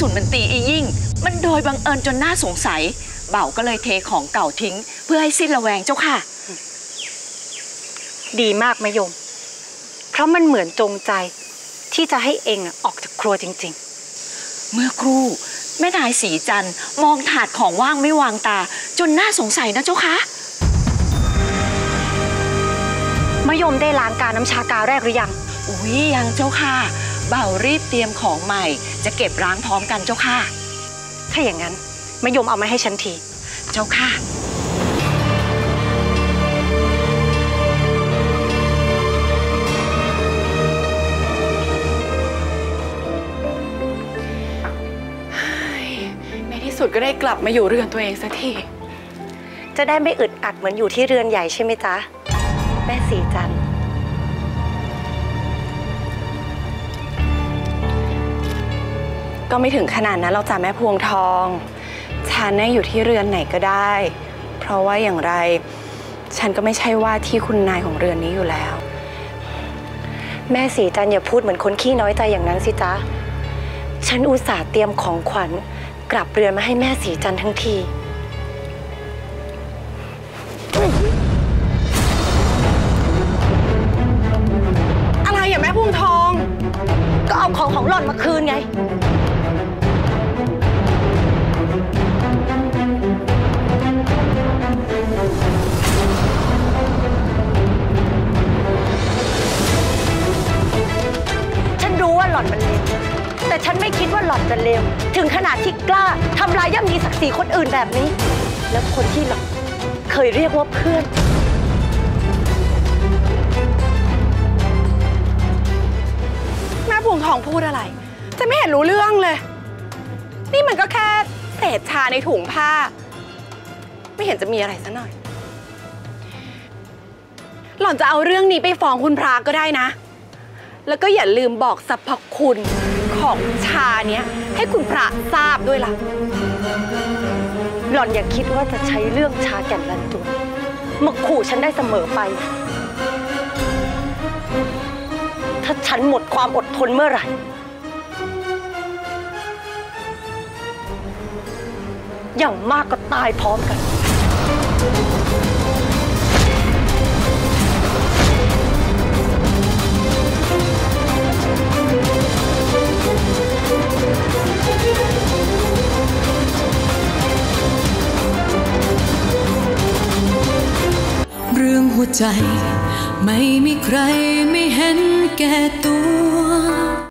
สุนมันตีอียิ่ง มันโดยบังเอิญจนน่าสงสัย เบ่าก็เลยเทของเก่าทิ้ง เพื่อให้สิ้นระแวงเจ้าค่ะ ดีมากมะยม เพราะมันเหมือนจงใจ ที่จะให้เองอะออกจากครัวจริงเมื่อครู่แม่นายสีจันทร์มองถาดของว่างไม่วางตา จนน่าสงสัยนะเจ้าค่ะๆมะยมได้ล้างการน้ำชากาแรกหรือยัง อุ้ยยังเจ้าค่ะ เบ่ารีบเตรียมของใหม่ จะเก็บล้างพร้อมกันเจ้าค่ะ ถ้าอย่างนั้นมะยมเอามาให้ฉันที เจ้าค่ะ ในที่สุดก็ได้กลับมาอยู่เรือนตัวเองสักที จะได้ไม่อึดอัดเหมือนอยู่ที่เรือนใหญ่ใช่ไหมจ๊ะ แม่สีจันทร์ ก็ไม่ถึงขนาดนั้นเราจ่าแม่พวงทอง ฉันน่อยู่ที่เรือนไหนก็ได้ เพราะว่าอย่างไร ฉันก็ไม่ใช่ว่าที่คุณนายของเรือนนี้อยู่แล้ว แม่สีจันอย่าพูดเหมือนคนขี้น้อยใจอย่างนั้นสิจ๊ะ ฉันอุตส่าห์เตรียมของขวัญ กลับเรือนมาให้แม่สีจันทั้งทีอะไรอะแม่พวงทอง ก็เอาของของหล่อนมาคืนไง หล่อนมันเลวแต่ฉันไม่คิดว่าหล่อนจะเลวถึงขนาดที่กล้าทำลายย่ำยีศักดิ์ศรีคนอื่นแบบนี้ แล้วคนที่หล่อนเคยเรียกว่าเพื่อน แม่พวงทองพูดอะไร จะไม่เห็นรู้เรื่องเลย นี่มันก็แค่เศษชาในถุงผ้า ไม่เห็นจะมีอะไรซะหน่อย หล่อนจะเอาเรื่องนี้ไปฟ้องคุณพระก็ได้นะ แล้วก็อย่าลืมบอกสรรพคุณของชาเนี้ยให้คุณพระทราบด้วยล่ะ หล่อนอย่าคิดว่าจะใช้เรื่องชาแก่นลันตัวมาขู่ฉันได้เสมอไป ถ้าฉันหมดความอดทนเมื่อไหร่ อย่างมากก็ตายพร้อมกัน หัวใจ ไม่มีใครไม่เห็นแก่ตัว